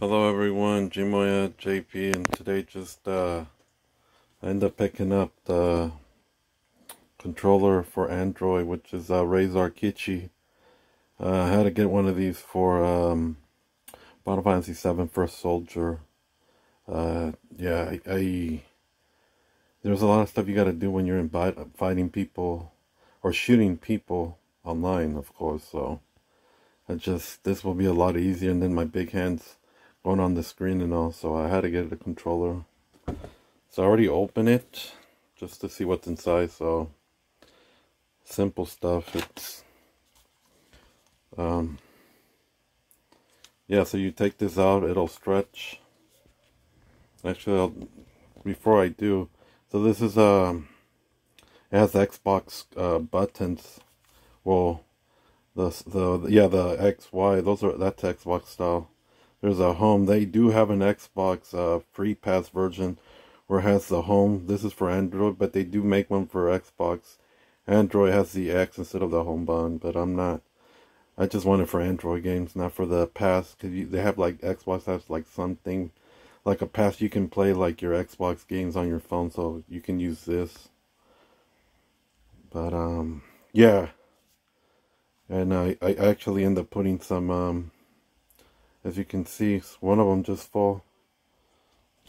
Hello everyone, Gmoya JP and today just uh I end up picking up the controller for Android which is uh, Razer Kishi. Uh, I had to get one of these for um, Final Fantasy VII First Soldier. Uh, yeah, I, I there's a lot of stuff you got to do when you're in fighting people or shooting people online, of course. So I just this will be a lot easier, and then my big hands going on the screen and all, so I had to get a controller. So I already opened it just to see what's inside, so simple stuff. It's um yeah, so you take this out, it'll stretch. Actually, I'll, before I do, so this is um it has Xbox uh, buttons. Well, the the yeah the X Y those are that's Xbox style there's a home. They do have an Xbox uh, free pass version where it has the home. This is for Android, but they do make one for Xbox. Android has the X instead of the home button, but I'm not. I just want it for Android games, not for the pass, because they have like Xbox has like something, like a pass you can play like your Xbox games on your phone, so you can use this. But um, yeah, and I I actually end up putting some um as you can see one of them just fall.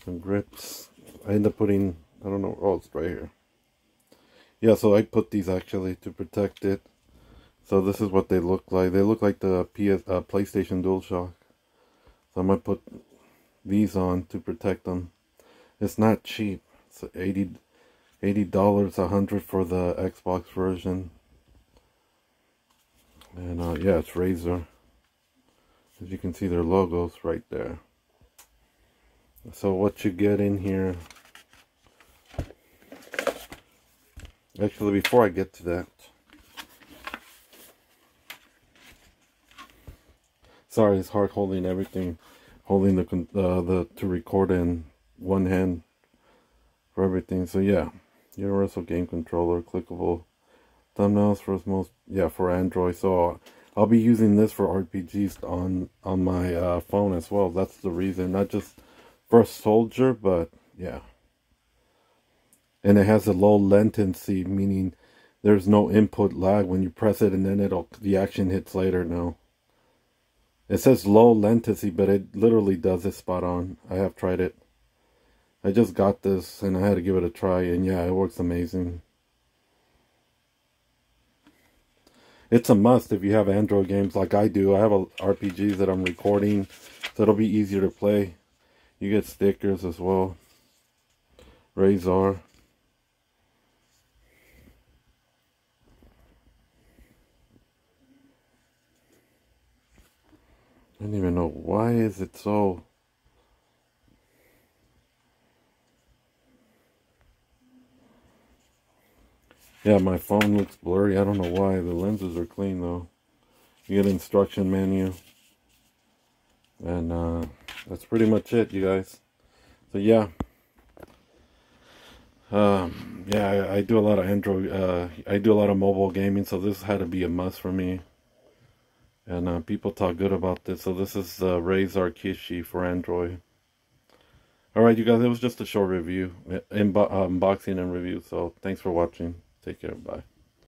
Some grips. I end up putting I don't know oh it's right here. Yeah so I put these actually to protect it. So this is what they look like. They look like the PS uh, PlayStation DualShock. So I'm gonna put these on to protect them it's not cheap. It's 80 $80 a hundred for the Xbox version. And uh, yeah it's Razer as you can see their logos right there. So what you get in here actually before I get to that sorry it's hard holding everything holding the uh, the to record in one hand for everything. So yeah universal game controller clickable thumbnails for most yeah for android. So I'll be using this for RPGs on on my uh, phone as well. That's the reason, not just for a Soldier, but yeah. And it has a low latency, meaning there's no input lag when you press it, and then it'll the action hits later. No. It says low latency, but it literally does it spot on. I have tried it. I just got this, and I had to give it a try, and yeah, it works amazing. It's a must if you have Android games like I do. I have a RPGs that I'm recording, so it'll be easier to play. You get stickers as well. Razer. I don't even know why is it so Yeah, my phone looks blurry. I don't know why. The lenses are clean though. You get instruction menu. And uh, that's pretty much it, you guys. So yeah. Um, yeah, I, I, do a lot of Android. Uh, I do a lot of mobile gaming, so this had to be a must for me. And uh, people talk good about this. So this is the Razer Kishi for Android. Alright, you guys, it was just a short review, unboxing and review. So thanks for watching. Take care. Bye.